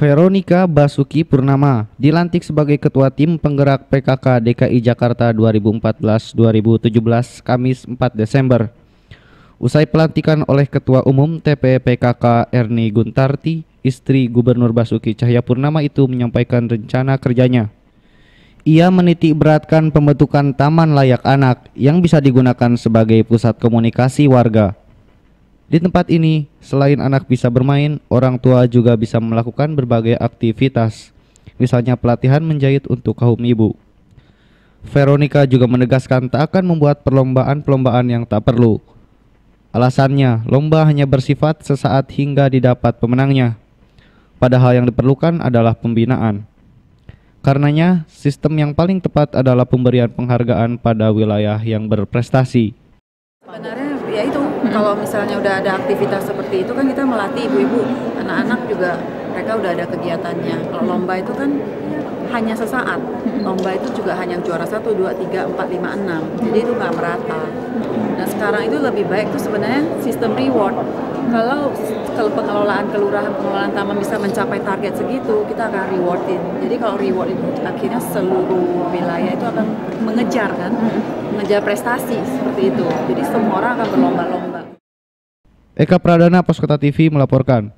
Veronica Basuki Purnama dilantik sebagai Ketua Tim Penggerak PKK DKI Jakarta 2014-2017 Kamis 4 Desember. Usai pelantikan oleh Ketua Umum TP PKK Erni Guntarti, istri Gubernur Basuki Cahayapurnama itu menyampaikan rencana kerjanya. Ia menitik beratkan pembentukan taman layak anak yang bisa digunakan sebagai pusat komunikasi warga di tempat ini, selain anak bisa bermain, orang tua juga bisa melakukan berbagai aktivitas, misalnya pelatihan menjahit untuk kaum ibu. Veronica juga menegaskan tak akan membuat perlombaan-perlombaan yang tak perlu. Alasannya, lomba hanya bersifat sesaat hingga didapat pemenangnya. Padahal yang diperlukan adalah pembinaan. Karenanya, sistem yang paling tepat adalah pemberian penghargaan pada wilayah yang berprestasi. Sebenarnya kalau misalnya udah ada aktivitas seperti itu kan kita melatih ibu-ibu. Anak-anak juga mereka udah ada kegiatannya. Kalau lomba itu kan hanya sesaat. Lomba itu juga hanya juara satu dua tiga empat lima enam. Jadi itu nggak merata. Nah sekarang itu lebih baik tuh sebenarnya sistem reward kalau kalau pengelolaan kelurahan pengelolaan taman bisa mencapai target segitu kita akan rewardin jadi kalau reward itu akhirnya seluruh wilayah itu akan mengejar kan? Mengejar prestasi seperti itu. Jadi semua orang akan berlomba-lomba. Eka Pradana Poskota TV melaporkan